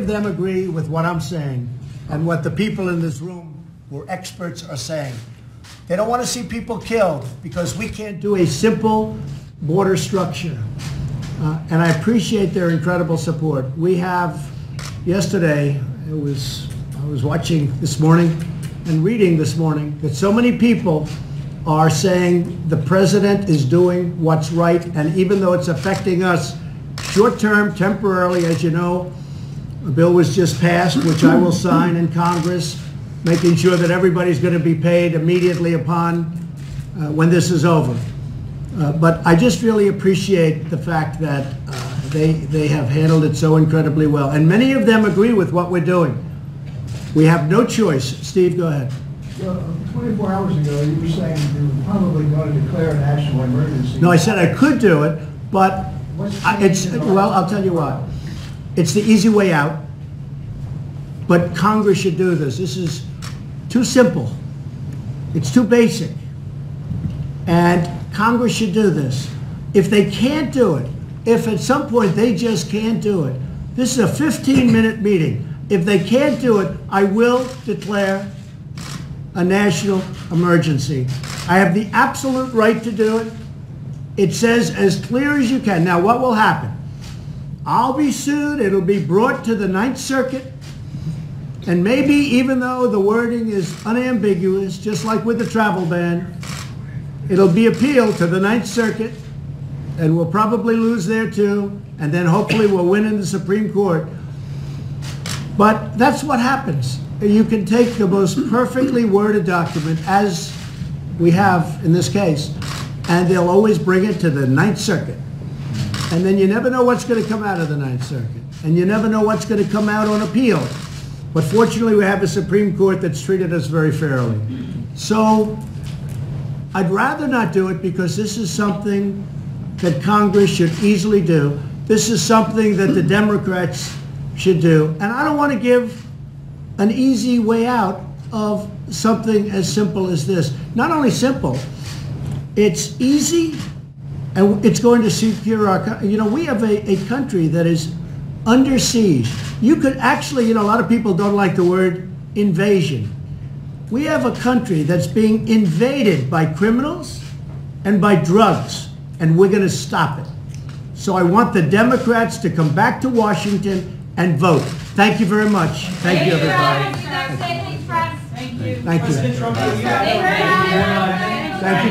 of them agree with what I'm saying and what the people in this room who are experts are saying. They don't want to see people killed because we can't do a simple border structure. Uh, and I appreciate their incredible support. We have, yesterday, it was, I was watching this morning and reading this morning that so many people are saying the president is doing what's right, and even though it's affecting us short-term, temporarily, as you know, a bill was just passed, which I will sign in Congress, making sure that everybody's going to be paid immediately upon uh, when this is over. Uh, but I just really appreciate the fact that uh, they, they have handled it so incredibly well. And many of them agree with what we're doing. We have no choice. Steve, go ahead. Well, 24 hours ago, you were saying you were probably going to declare a national emergency. No, I said I could do it, but I- it's, changed in the well, I'll tell you what. It's the easy way out, but Congress should do this. This is too simple. It's too basic. And Congress should do this. If they can't do it, if at some point they just can't do it, this is a 15-minute meeting. If they can't do it, I will declare a national emergency. I have the absolute right to do it. It says as clear as you can. Now, what will happen? I'll be sued. It'll be brought to the Ninth Circuit. And maybe even though the wording is unambiguous, just like with the travel ban, it'll be appealed to the Ninth Circuit, and we'll probably lose there too, and then hopefully we'll win in the Supreme Court. But that's what happens. You can take the most perfectly worded document, as we have in this case, and they'll always bring it to the Ninth Circuit. And then you never know what's going to come out of the Ninth Circuit. And you never know what's going to come out on appeal. But fortunately, we have a Supreme Court that's treated us very fairly. So I'd rather not do it because this is something that Congress should easily do. This is something that the Democrats should do. And I don't want to give an easy way out of something as simple as this. Not only simple, it's easy and it's going to secure our, uh, co- you know, we have a, a country that is under siege. You could actually, you know, a lot of people don't like the word invasion. We have a country that's being invaded by criminals and by drugs, and we're going to stop it. So I want the Democrats to come back to Washington and vote. Thank you very much. Thank you, everybody. Thank you. Thank you. Thank you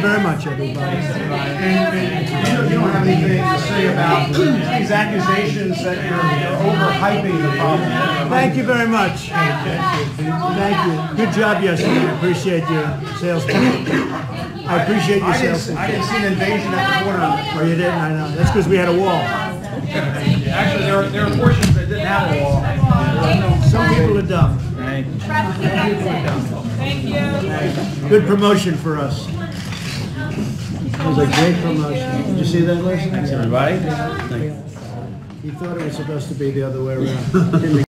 very much, everybody. And, and you don't- have anything to say about these accusations that you're you're overhyping the problem. Thank you very much. Thank you. Good job yesterday. I appreciate your sales. I appreciate your sales. I didn't see an invasion at the border. Oh, you didn't? I know. That's because we had a wall. Actually, there are, there are portions that didn't have a wall. Some people are dumb. Thank you. Good promotion for us. It was a great promotion. Did you see that, Leslie? Thanks, everybody. He thought it was supposed to be the other way around.